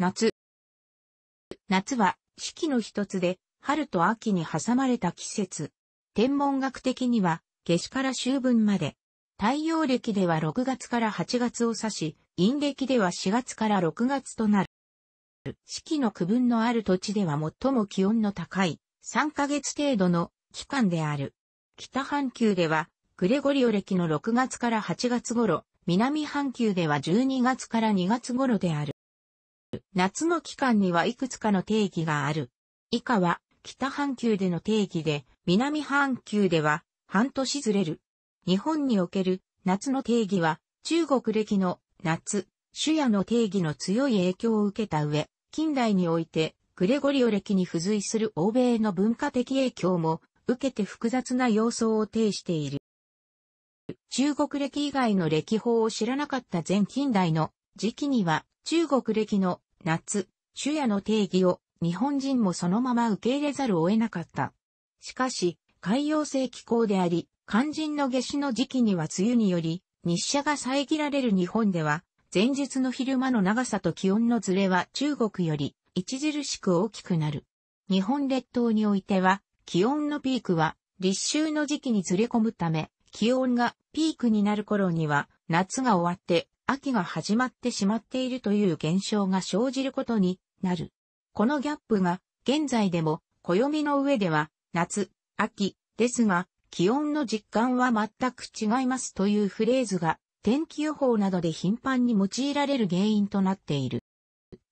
夏。夏は四季の一つで、春と秋に挟まれた季節。天文学的には、夏至から秋分まで。太陽暦では6月から8月を指し、陰暦では4月から6月となる。四季の区分のある土地では最も気温の高い3ヶ月程度の期間である。北半球では、グレゴリオ暦の6月から8月頃、南半球では12月から2月頃である。夏の期間にはいくつかの定義がある。以下は北半球での定義で、南半球では半年ずれる。日本における夏の定義は中国歴の夏、主夜の定義の強い影響を受けた上、近代においてグレゴリオ歴に付随する欧米の文化的影響も受けて複雑な様相を呈している。中国歴以外の歴法を知らなかった前近代の時期には中国歴の夏、主夜の定義を日本人もそのまま受け入れざるを得なかった。しかし、海洋性気候であり、肝心の夏至の時期には梅雨により、日射が遮られる日本では、前日の昼間の長さと気温のずれは中国より著しく大きくなる。日本列島においては、気温のピークは立秋の時期にずれ込むため、気温がピークになる頃には夏が終わって秋が始まってしまっているという現象が生じることになる。このギャップが現在でも暦の上では夏、秋ですが気温の実感は全く違いますというフレーズが天気予報などで頻繁に用いられる原因となっている。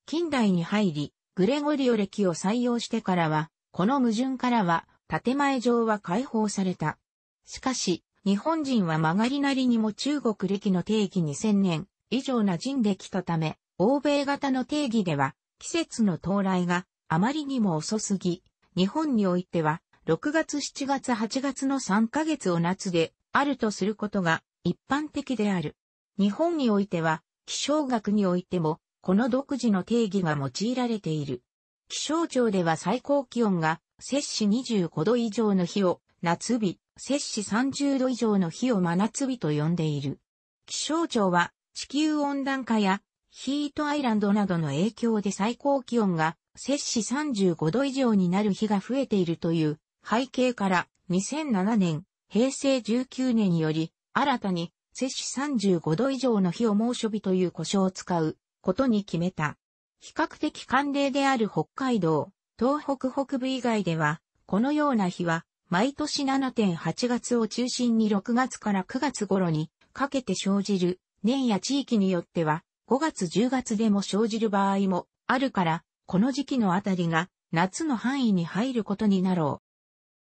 近代に入り、グレゴリオ歴を採用してからは、この矛盾からは、建前上は解放された。しかし、日本人は曲がりなりにも中国歴の定義に1000年以上馴染んできたため、欧米型の定義では季節の到来があまりにも遅すぎ、日本においては6月7月8月の3ヶ月を夏であるとすることが一般的である。日本においては気象学においてもこの独自の定義が用いられている。気象庁では最高気温が摂氏25度以上の日を夏日、摂氏30度以上の日を真夏日と呼んでいる。気象庁は地球温暖化やヒートアイランドなどの影響で最高気温が摂氏35度以上になる日が増えているという背景から2007年、平成19年より新たに摂氏35度以上の日を猛暑日という故障を使うことに決めた。比較的寒冷である北海道、東北北部以外では、このような日は毎年7.8月を中心に6月から9月頃にかけて生じる年や地域によっては5月10月でも生じる場合もあるから、この時期のあたりが夏の範囲に入ることになろ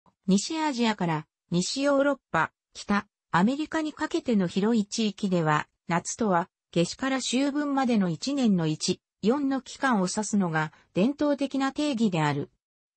う。西アジアから西ヨーロッパ、北、アメリカにかけての広い地域では、夏とは夏至から秋分までの1年の1、4の期間を指すのが伝統的な定義である。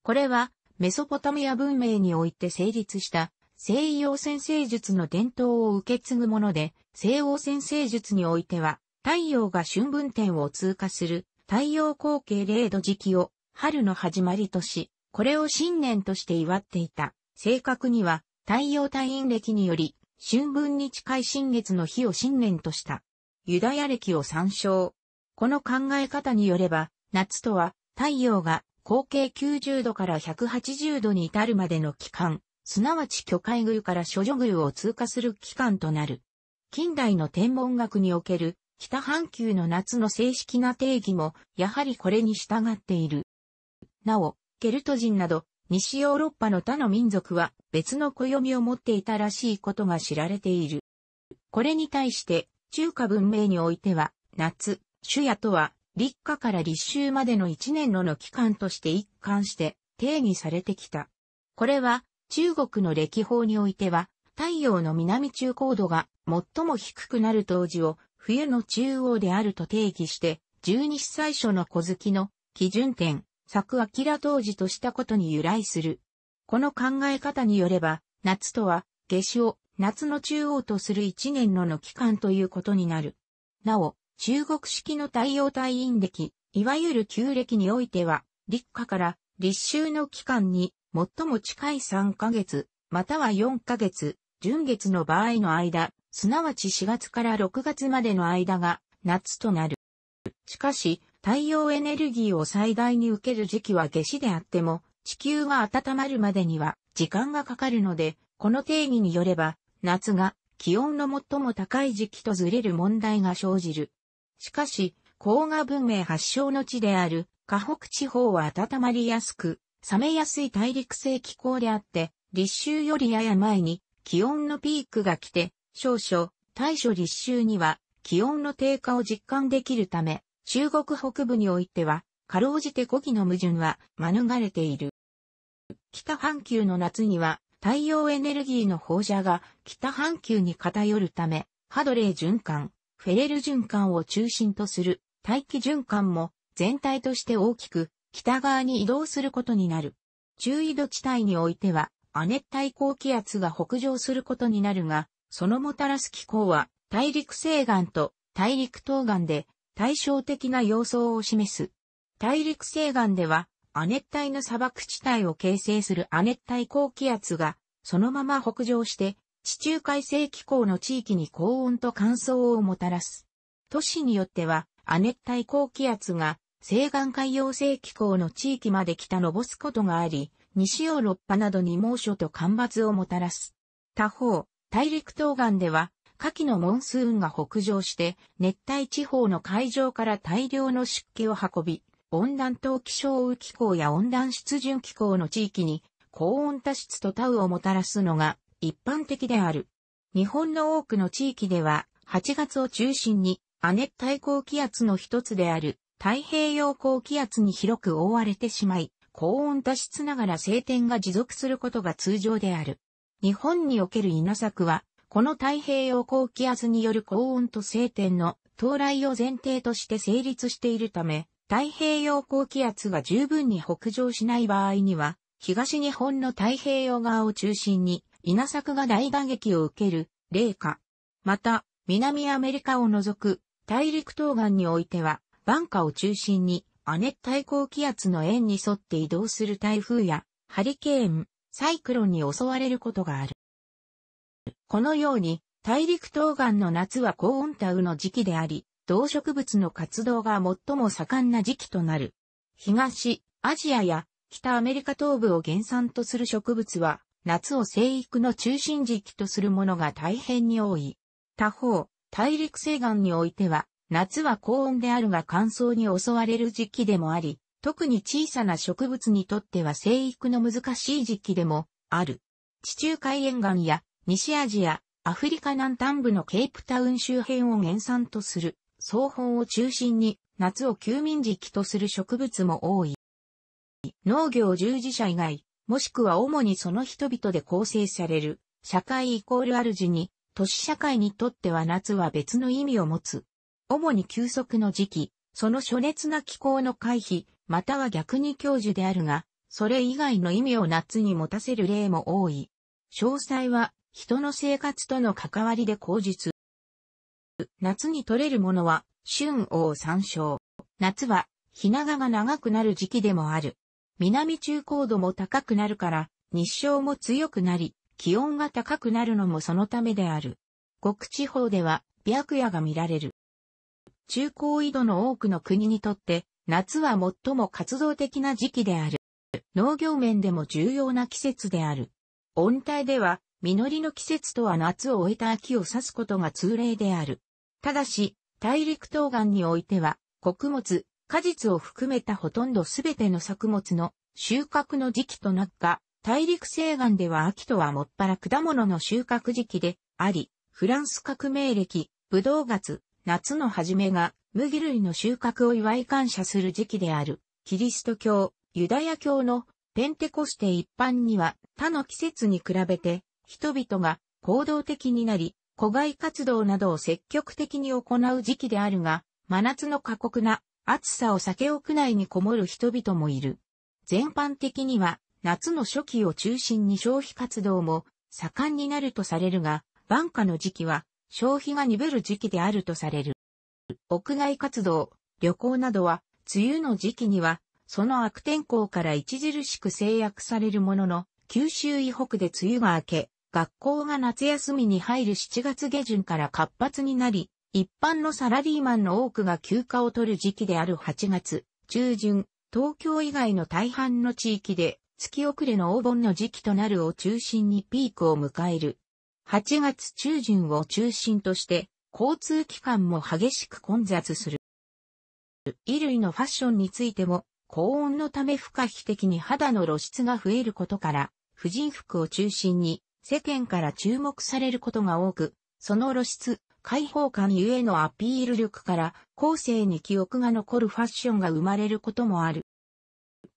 これはメソポタミア文明において成立した西洋先生術の伝統を受け継ぐもので、西欧先生術においては、太陽が春分点を通過する太陽光景0度時期を春の始まりとし、これを新年として祝っていた。正確には太陽退院暦により春分に近い新月の日を新年とした。ユダヤ暦を参照。この考え方によれば、夏とは太陽が合計90度から180度に至るまでの期間、すなわち巨海宮から諸女宮を通過する期間となる。近代の天文学における北半球の夏の正式な定義も、やはりこれに従っている。なお、ケルト人など、西ヨーロッパの他の民族は別の暦を持っていたらしいことが知られている。これに対して、中華文明においては、夏、主夜とは立夏から立秋までの一年のの期間として一貫して定義されてきた。これは中国の歴法においては太陽の南中高度が最も低くなる当時を冬の中央であると定義して十二支最初の小月の基準点、作明当時としたことに由来する。この考え方によれば夏とは夏至を夏の中央とする一年のの期間ということになる。なお、中国式の太陽退院暦、いわゆる旧暦においては、立夏から立秋の期間に最も近い3ヶ月、または4ヶ月、準月の場合の間、すなわち4月から6月までの間が夏となる。しかし、太陽エネルギーを最大に受ける時期は夏至であっても、地球が温まるまでには時間がかかるので、この定義によれば、夏が気温の最も高い時期とずれる問題が生じる。しかし、黄河文明発祥の地である河北地方は温まりやすく、冷めやすい大陸性気候であって、立秋よりやや前に気温のピークが来て、少々、大暑立秋には気温の低下を実感できるため、中国北部においては、かろうじて古希の矛盾は免れている。北半球の夏には太陽エネルギーの放射が北半球に偏るため、ハドレー循環、フェレル循環を中心とする大気循環も全体として大きく北側に移動することになる。中緯度地帯においては亜熱帯高気圧が北上することになるが、そのもたらす気候は大陸西岸と大陸東岸で対照的な様相を示す。大陸西岸では、亜熱帯の砂漠地帯を形成する亜熱帯高気圧が、そのまま北上して、地中海性気候の地域に高温と乾燥をもたらす。都市によっては、亜熱帯高気圧が西岸海洋性気候の地域まで北のぼすことがあり、西ヨーロッパなどに猛暑と干ばつをもたらす。他方、大陸東岸では夏季のモンスーンが北上して、熱帯地方の海上から大量の湿気を運び、温暖冬気象雨気候や温暖湿潤気候の地域に高温多湿とタウをもたらすのが一般的である。日本の多くの地域では8月を中心に亜熱帯高気圧の一つである太平洋高気圧に広く覆われてしまい、高温多湿ながら晴天が持続することが通常である。日本における稲作はこの太平洋高気圧による高温と晴天の到来を前提として成立しているため、太平洋高気圧が十分に北上しない場合には、東日本の太平洋側を中心に稲作が大打撃を受ける例下。また、南アメリカを除く大陸東岸においては、バンカを中心に亜熱帯高気圧の円に沿って移動する台風やハリケーン、サイクロンに襲われることがある。このように、大陸東岸の夏は高温帯の時期であり、動植物の活動が最も盛んな時期となる。東、アジアや北アメリカ東部を原産とする植物は、夏を生育の中心時期とするものが大変に多い。他方、大陸西岸においては、夏は高温であるが乾燥に襲われる時期でもあり、特に小さな植物にとっては生育の難しい時期でもある。地中海沿岸や西アジア、アフリカ南端部のケープタウン周辺を原産とする草本を中心に夏を休眠時期とする植物も多い。農業従事者以外、もしくは主にその人々で構成される社会イコール主に、都市社会にとっては夏は別の意味を持つ。主に休息の時期、その暑熱な気候の回避、または逆に教授であるが、それ以外の意味を夏に持たせる例も多い。詳細は人の生活との関わりで口述。夏に取れるものは、春王山椒。夏は、日長が長くなる時期でもある。南中高度も高くなるから、日照も強くなり、気温が高くなるのもそのためである。極地方では、白夜が見られる。中高緯度の多くの国にとって、夏は最も活動的な時期である。農業面でも重要な季節である。温帯では、実りの季節とは夏を終えた秋を指すことが通例である。ただし、大陸東岸においては、穀物、果実を含めたほとんどすべての作物の収穫の時期となった、大陸西岸では秋とはもっぱら果物の収穫時期であり、フランス革命歴、ブドウ月、夏の初めが麦類の収穫を祝い感謝する時期である。キリスト教、ユダヤ教のペンテコステ一般には他の季節に比べて人々が行動的になり、戸外活動などを積極的に行う時期であるが、真夏の過酷な暑さを避け屋内にこもる人々もいる。全般的には夏の初期を中心に消費活動も盛んになるとされるが、晩夏の時期は消費が鈍る時期であるとされる。屋外活動、旅行などは、梅雨の時期には、その悪天候から著しく制約されるものの、九州以北で梅雨が明け、学校が夏休みに入る7月下旬から活発になり、一般のサラリーマンの多くが休暇を取る時期である8月、中旬、東京以外の大半の地域で月遅れの黄金の時期となるを中心にピークを迎える。8月中旬を中心として交通機関も激しく混雑する。衣類のファッションについても高温のため不可避的に肌の露出が増えることから、婦人服を中心に世間から注目されることが多く、その露出、開放感ゆえのアピール力から後世に記憶が残るファッションが生まれることもある。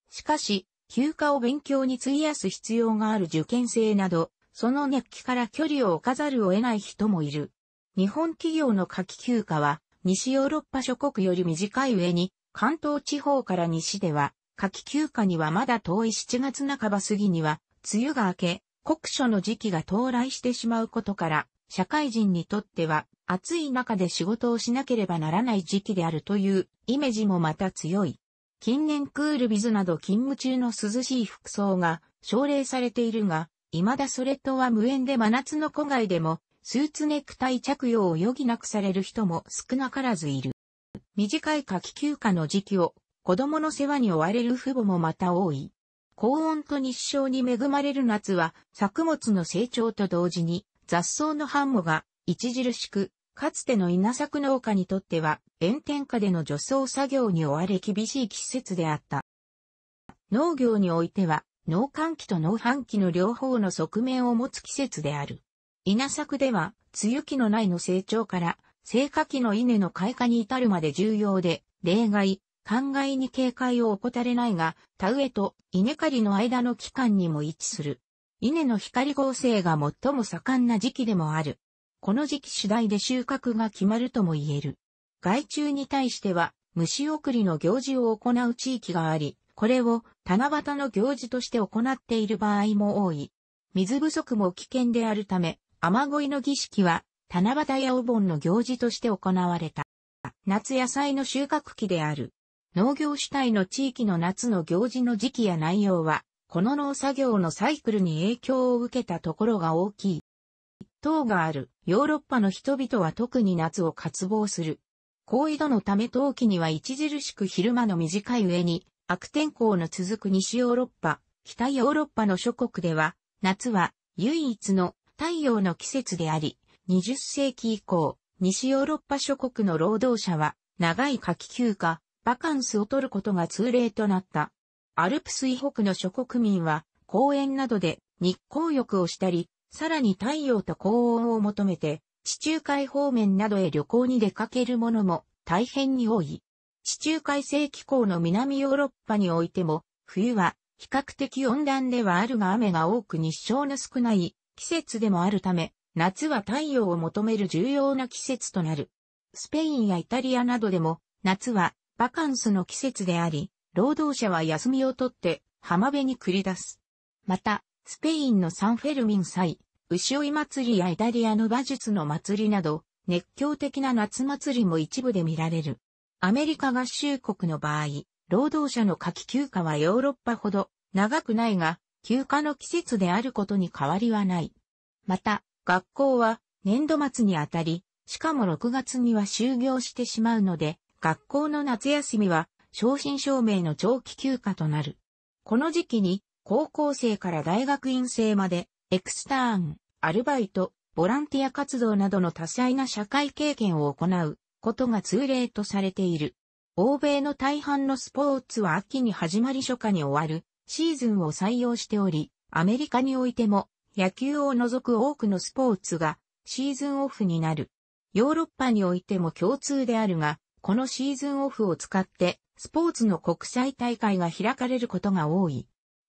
しかし、休暇を勉強に費やす必要がある受験生など、その熱気から距離を置かざるを得ない人もいる。日本企業の夏季休暇は、西ヨーロッパ諸国より短い上に、関東地方から西では、夏季休暇にはまだ遠い7月半ば過ぎには、梅雨が明け、酷暑の時期が到来してしまうことから、社会人にとっては暑い中で仕事をしなければならない時期であるというイメージもまた強い。近年クールビズなど勤務中の涼しい服装が奨励されているが、未だそれとは無縁で真夏の戸外でもスーツネクタイ着用を余儀なくされる人も少なからずいる。短い夏季休暇の時期を子供の世話に追われる父母もまた多い。高温と日照に恵まれる夏は作物の成長と同時に雑草の繁茂が著しく、かつての稲作農家にとっては炎天下での除草作業に追われ厳しい季節であった。農業においては農寒期と農繁期の両方の側面を持つ季節である。稲作では、梅雨期の苗の成長から、成果期の稲の開花に至るまで重要で、例外、灌漑に警戒を怠れないが、田植えと稲刈りの間の期間にも一致する。稲の光合成が最も盛んな時期でもある。この時期次第で収穫が決まるとも言える。害虫に対しては、虫送りの行事を行う地域があり、これを七夕の行事として行っている場合も多い。水不足も危険であるため、雨乞いの儀式は、七夕やお盆の行事として行われた。夏野菜の収穫期である。農業主体の地域の夏の行事の時期や内容は、この農作業のサイクルに影響を受けたところが大きい。塔があるヨーロッパの人々は特に夏を渇望する。高緯度のため冬季には著しく昼間の短い上に悪天候の続く西ヨーロッパ、北ヨーロッパの諸国では夏は唯一の太陽の季節であり、20世紀以降、西ヨーロッパ諸国の労働者は長い夏季休暇、バカンスを取ることが通例となった。アルプス以北の諸国民は公園などで日光浴をしたり、さらに太陽と高温を求めて地中海方面などへ旅行に出かける者も大変に多い。地中海性気候の南ヨーロッパにおいても、冬は比較的温暖ではあるが雨が多く日照の少ない季節でもあるため、夏は太陽を求める重要な季節となる。スペインやイタリアなどでも、夏はバカンスの季節であり、労働者は休みを取って浜辺に繰り出す。また、スペインのサンフェルミン祭、牛追い祭りやイタリアの馬術の祭りなど、熱狂的な夏祭りも一部で見られる。アメリカ合衆国の場合、労働者の夏季休暇はヨーロッパほど長くないが、休暇の季節であることに変わりはない。また、学校は年度末にあたり、しかも6月には終業してしまうので、学校の夏休みは昇進証明の長期休暇となる。この時期に高校生から大学院生までエクスターン、アルバイト、ボランティア活動などの多彩な社会経験を行うことが通例とされている。欧米の大半のスポーツは秋に始まり初夏に終わるシーズンを採用しており、アメリカにおいても野球を除く多くのスポーツがシーズンオフになる。ヨーロッパにおいても共通であるが、このシーズンオフを使ってスポーツの国際大会が開かれることが多い。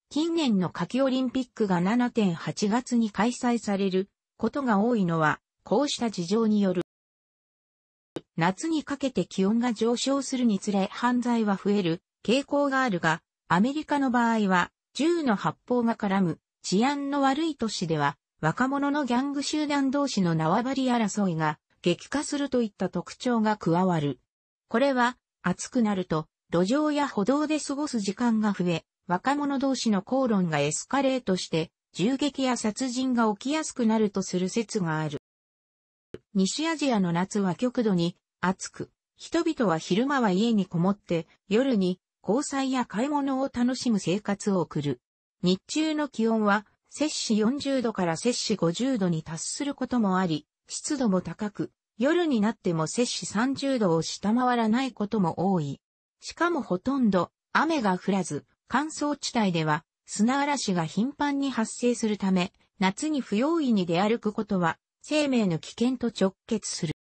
近年の夏季オリンピックが7.8月に開催されることが多いのは、こうした事情による。夏にかけて気温が上昇するにつれ犯罪は増える傾向があるが、アメリカの場合は銃の発砲が絡む治安の悪い都市では若者のギャング集団同士の縄張り争いが激化するといった特徴が加わる。これは暑くなると路上や歩道で過ごす時間が増え、若者同士の口論がエスカレートして、銃撃や殺人が起きやすくなるとする説がある。西アジアの夏は極度に暑く、人々は昼間は家にこもって夜に交際や買い物を楽しむ生活を送る。日中の気温は摂氏40度から摂氏50度に達することもあり、湿度も高く、夜になっても摂氏30度を下回らないことも多い。しかもほとんど雨が降らず、乾燥地帯では砂嵐が頻繁に発生するため、夏に不用意に出歩くことは生命の危険と直結する。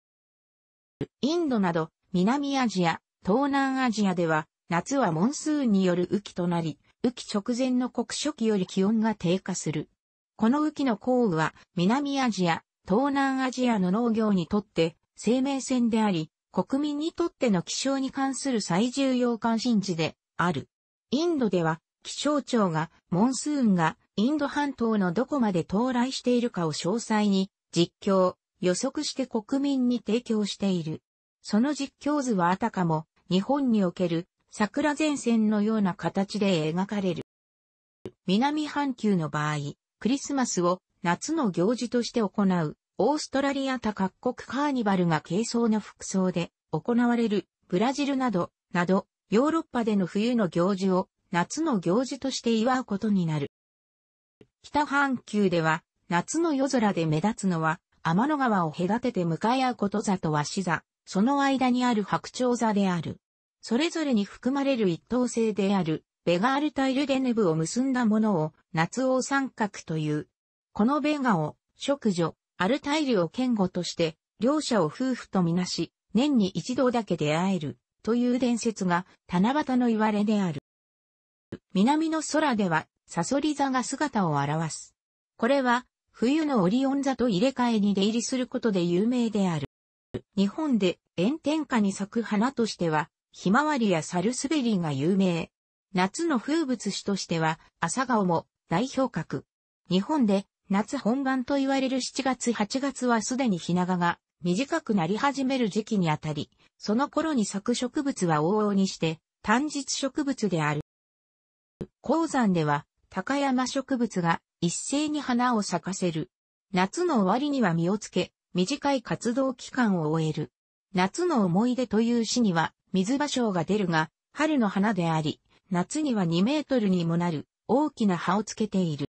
インドなど南アジア、東南アジアでは夏はモンスーンによる雨季となり、雨季直前の酷暑期より気温が低下する。この雨季の降雨は南アジア、東南アジアの農業にとって生命線であり、国民にとっての気象に関する最重要関心事である。インドでは気象庁がモンスーンがインド半島のどこまで到来しているかを詳細に実況、予測して国民に提供している。その実況図はあたかも日本における桜前線のような形で描かれる。南半球の場合、クリスマスを夏の行事として行うオーストラリア他各国カーニバルが軽装の服装で行われるブラジルなど、など、ヨーロッパでの冬の行事を夏の行事として祝うことになる。北半球では夏の夜空で目立つのは天の川を隔てて向かい合うこと座と鷲座、その間にある白鳥座である。それぞれに含まれる一等星であるベガールタイルデネブを結んだものを夏王三角という。このベガを食女、アルタイルを堅固として、両者を夫婦とみなし、年に一度だけ出会える、という伝説が、七夕の言われである。南の空では、サソリ座が姿を現す。これは、冬のオリオン座と入れ替えに出入りすることで有名である。日本で炎天下に咲く花としては、ひまわりやサルスベリーが有名。夏の風物詩としては、朝顔も代表格。日本で夏本番と言われる7月8月はすでに日長が短くなり始める時期にあたり、その頃に咲く植物は往々にして単日植物である。鉱山では高山植物が一斉に花を咲かせる。夏の終わりには実をつけ、短い活動期間を終える。夏の思い出という詩には水芭蕉が出るが、春の花であり、夏には2メートルにもなる大きな葉をつけている。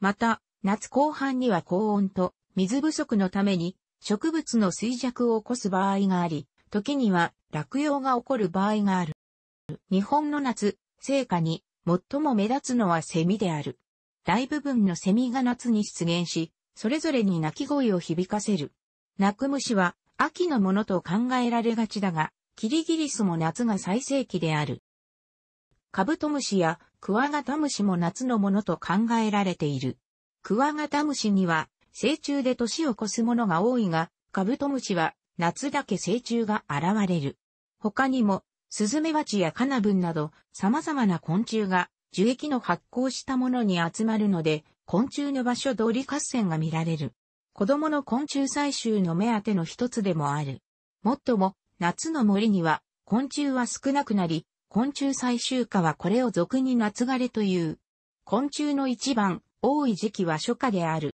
また、夏後半には高温と水不足のために植物の衰弱を起こす場合があり、時には落葉が起こる場合がある。日本の夏、成果に最も目立つのはセミである。大部分のセミが夏に出現し、それぞれに鳴き声を響かせる。鳴く虫は秋のものと考えられがちだが、キリギリスも夏が最盛期である。カブトムシやクワガタムシも夏のものと考えられている。クワガタムシには、成虫で年を越すものが多いが、カブトムシは、夏だけ成虫が現れる。他にも、スズメバチやカナブンなど、様々な昆虫が、樹液の発酵したものに集まるので、昆虫の場所通り合戦が見られる。子供の昆虫採集の目当ての一つでもある。もっとも、夏の森には、昆虫は少なくなり、昆虫採集家はこれを俗に夏枯れという。昆虫の一番、多い時期は初夏である。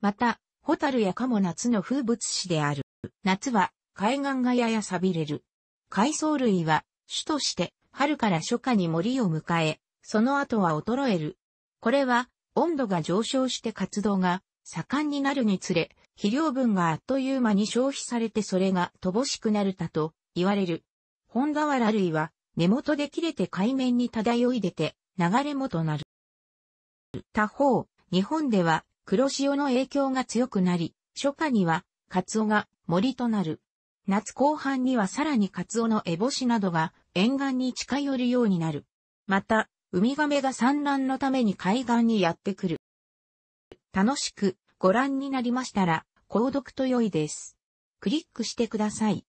また、ホタルやカモ夏の風物詩である。夏は海岸がやや錆びれる。海藻類は主として春から初夏に森を迎え、その後は衰える。これは温度が上昇して活動が盛んになるにつれ、肥料分があっという間に消費されてそれが乏しくなるだと言われる。本俵類は根元で切れて海面に漂い出て流れ藻となる。他方、日本では黒潮の影響が強くなり、初夏にはカツオが森となる。夏後半にはさらにカツオのエボシなどが沿岸に近寄るようになる。また、ウミガメが産卵のために海岸にやってくる。楽しくご覧になりましたら、購読と良いです。クリックしてください。